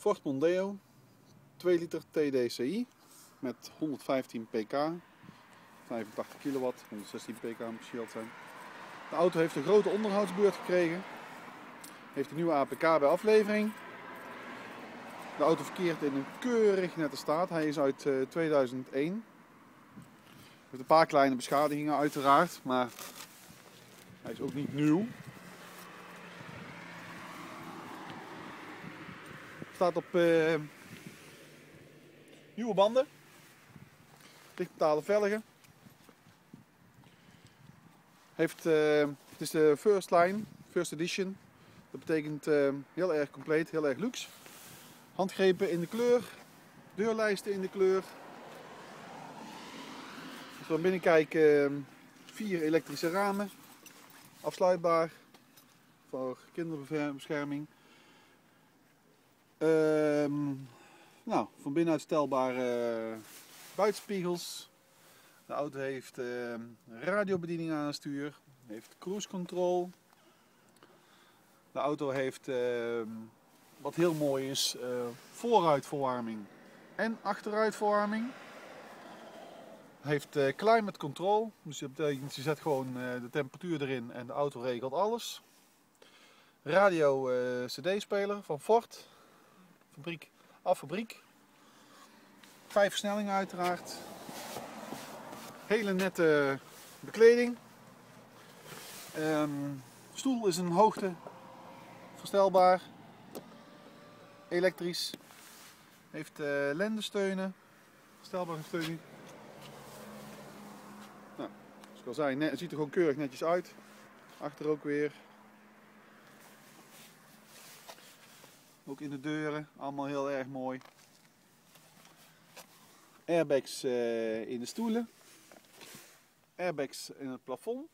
Ford Mondeo 2 liter TDCi met 115 pk, 85 kilowatt, 116 pk geschild zijn. De auto heeft een grote onderhoudsbeurt gekregen. Heeft een nieuwe APK bij aflevering. De auto verkeert in een keurig nette staat. Hij is uit uh, 2001. Met een paar kleine beschadigingen uiteraard, maar hij is ook niet nieuw. Staat op uh, nieuwe banden. Dichtmetalen velgen. Heeft, uh, het is de first line, first edition. Dat betekent uh, heel erg compleet, heel erg luxe. Handgrepen in de kleur, deurlijsten in de kleur. Als we binnen kijken, vier elektrische ramen. Afsluitbaar voor kinderbescherming. Ehm, nou, van binnenuit stelbare buitenspiegels. De auto heeft uh, radiobediening aan het stuur, heeft cruise control. De auto heeft, uh, wat heel mooi is, uh, vooruitverwarming en achteruitverwarming. Heeft uh, climate control, dus je zet gewoon de temperatuur erin en de auto regelt alles. Radio CD-speler van Ford, fabriek af fabriek. Vijf versnellingen uiteraard. Hele nette bekleding. Um, stoel is een hoogte verstelbaar. Elektrisch. Heeft uh, lendensteunen. Verstelbare steuning. Nou, zoals ik al zei, ziet er gewoon keurig netjes uit. Achter ook weer. Ook in de deuren, allemaal heel erg mooi. Airbags uh, in de stoelen. Airbags in het plafond.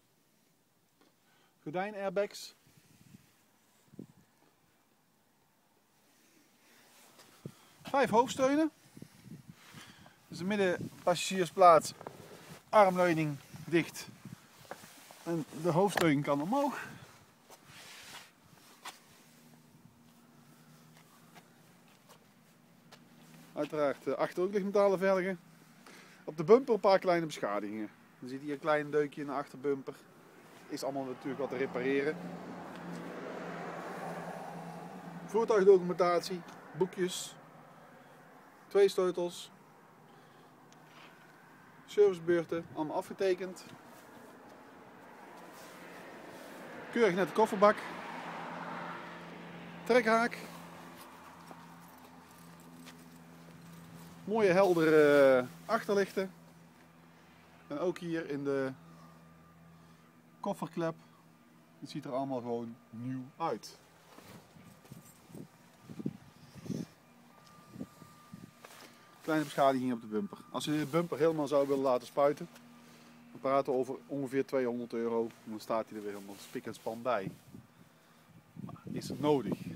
Gordijn airbags. Vijf hoofdsteunen. Dus de middenpassagiersplaats, armleuning dicht. En de hoofdsteuning kan omhoog. Uiteraard achter ook lichtmetalen velgen. Op de bumper een paar kleine beschadigingen. Je ziet hier een klein deukje in de achterbumper. Is allemaal natuurlijk wat te repareren. Voertuigdocumentatie, boekjes, twee sleutels, servicebeurten, allemaal afgetekend. Keurig net de kofferbak, trekhaak, mooie heldere achterlichten. En ook hier in de kofferklep. Het ziet er allemaal gewoon nieuw uit. Kleine beschadiging op de bumper. Als je de bumper helemaal zou willen laten spuiten, dan praten we over ongeveer 200 euro. En dan staat hij er weer helemaal spik en span bij. Maar is het nodig?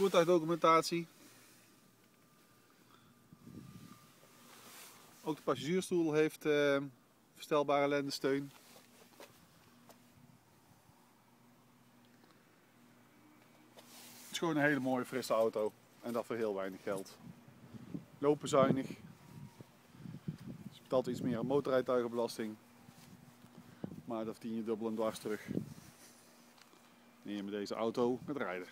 Voertuigdocumentatie. Ook de passagiersstoel heeft uh, verstelbare lendensteun. Het is gewoon een hele mooie frisse auto en dat voor heel weinig geld. Lopen zuinig. Dus je betaalt iets meer aan motorrijtuigenbelasting. Maar dat verdien je dubbel en dwars terug. Neem je met deze auto met rijden.